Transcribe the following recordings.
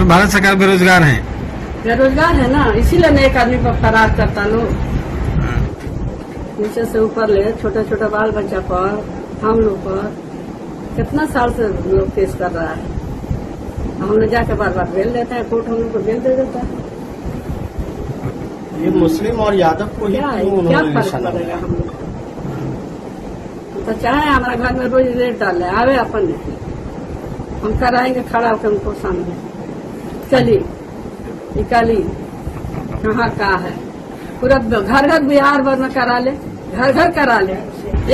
और भारत सरकार बेरोजगार है। बेरोजगार है ना इसीलिए ना एक आदमी पर फरार करता लोग नीचे से ऊपर ले छोटा छोटा बाल बच्चा पर हम लोग पर। कितना साल से लोग केस कर रहा है। हम लोग जाके बार बार बेल देते हैं कोर्ट हम लोग को बेल दे देता है। ये मुस्लिम और यादव को ही क्या फ़र्क पड़ेगा हम लोग हम तो चाहे हमारे घर में रोज रेट डाले आवे अपन। हम कराएँगे खड़ा होकर उनको सामने। चलिए निकाली। कहाँ का है? पूरा घर घर बिहार भर में करा ले। घर घर करा ले।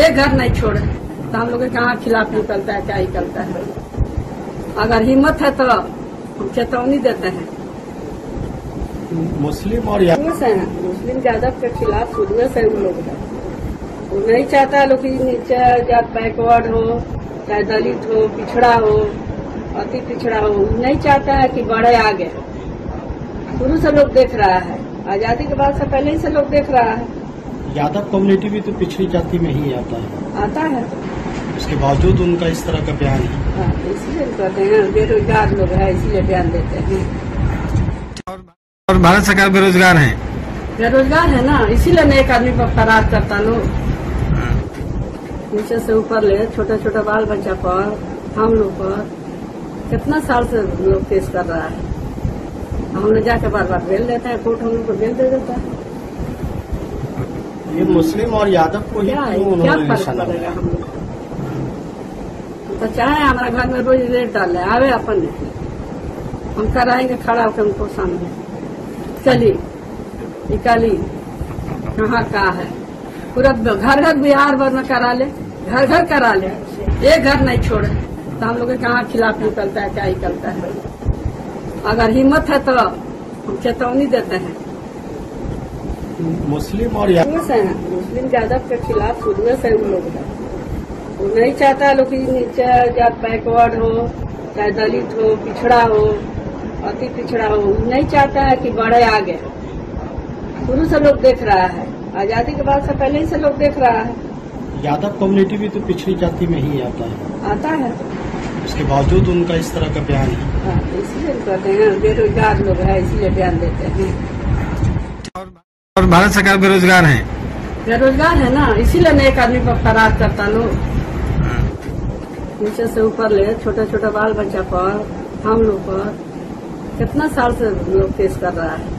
एक घर नहीं छोड़े। तो हम लोग के कहाँ खिलाफ निकलता है क्या निकलता है? अगर हिम्मत है तो हम चेतावनी देते हैं। मुस्लिम और से हैं। मुस्लिम यादव के खिलाफ शुरू से उन लोग हैं वो नहीं चाहता लोग नीचे जात बैकवर्ड हो चाहे दलित हो पिछड़ा हो। अति पिछड़ा हो नहीं चाहता है कि बढ़े आगे शुरू से लोग देख रहा है। आज़ादी के बाद से पहले ही से लोग देख रहा है। यादव कम्युनिटी भी तो पिछड़ी जाति में ही आता है। आता है। उसके बावजूद उनका इस तरह का बयान है। हाँ, इसलिए कहते हैं बेरोजगार लोग है इसीलिए बयान देते हैं। और भारत सरकार बेरोजगार है? बेरोजगार है ना इसीलिए ना एक आदमी पर फरार करता लोग नीचे से ऊपर ले छोटा छोटा बाल बच्चा पर हम लोग पर। कितना साल से लोग केस कर रहा है? हम लोग जाके बार बार बेल देते हैं कोर्ट हम लोग को बेल दे देता है। ये मुस्लिम और यादव को ही क्या क्यों क्या उन्होंने फ़र्क पड़ेगा हम लोग तो चाहे हमारे घर में रोज रेट डाले आवे अपन। हम कराएँगे खड़ा होकर उनको सामने। चलिए निकाली कहाँ का है। पूरा घर घर बिहार भर में करा ले। घर घर करा ले। एक घर नहीं छोड़े। तो हम लोग के कहाँ खिलाफ निकलता है क्या निकलता है अगर हिम्मत है तो हम चेतावनी देते हैं। मुस्लिम और से हैं। मुस्लिम यादव के खिलाफ शुरू से उन लोग हैं वो नहीं चाहता लोग नीचे जात बैकवर्ड हो चाहे दलित हो पिछड़ा हो अति पिछड़ा हो। नहीं चाहता है कि बढ़े आगे। शुरू से लोग देख रहा है। आज़ादी के बाद से पहले ही से लोग देख रहा है। यादव कम्युनिटी भी तो पिछड़ी जाति में ही आता है। आता है उसके बावजूद उनका इस तरह का बयान है। हाँ, इसलिए कहते हैं बेरोजगार लोग है इसीलिए बयान देते हैं। और भारत सरकार बेरोजगार है? बेरोजगार है ना इसीलिए ना एक आदमी पर फरार करता लोग नीचे से ऊपर ले छोटा छोटा बाल बच्चा पर हम लोग पर। कितना साल से लोग केस कर रहा है।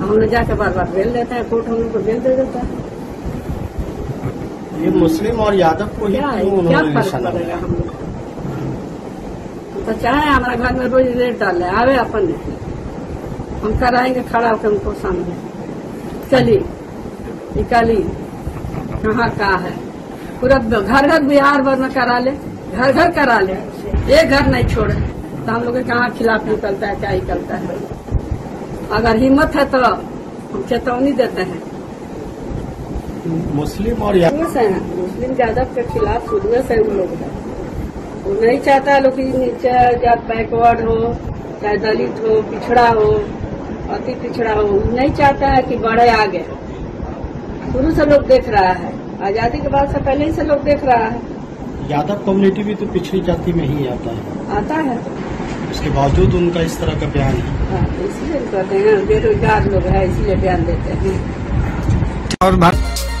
हम लोग जाके बार बार बेल देते हैं कोर्ट हम लोग को बेल दे देता है। ये मुस्लिम और यादव को ही क्यों उन्होंने निशाना बनाया। हम तो चाहे हमारे घर में रोज रेट डाले आवे अपन। हम कराएँगे खड़ा होकर उनको सामने। चली निकाली कहाँ का है? पूरा घर घर बिहार भर में करा ले। घर घर करा ले। एक घर नहीं छोड़े। तो हम लोग के कहाँ खिलाफ निकलता है क्या निकलता है? अगर हिम्मत है तो हम चेतावनी देते हैं। मुस्लिम और से मुस्लिम यादव के खिलाफ शुरू से उन लोग हैं वो नहीं चाहता लोग कि नीचे जात बैकवर्ड हो चाहे दलित हो पिछड़ा हो अति पिछड़ा हो। वो नहीं चाहता है कि बढ़े आगे। शुरू से लोग देख रहा है। आज़ादी के बाद से पहले ही से लोग देख रहा है। यादव कम्युनिटी भी तो पिछड़ी जाति में ही आता है। आता है। उसके बावजूद उनका इस तरह का बयान है। हाँ, इसलिए कहते हैं बेरोजगार लोग है इसीलिए बयान देते हैं। और भारत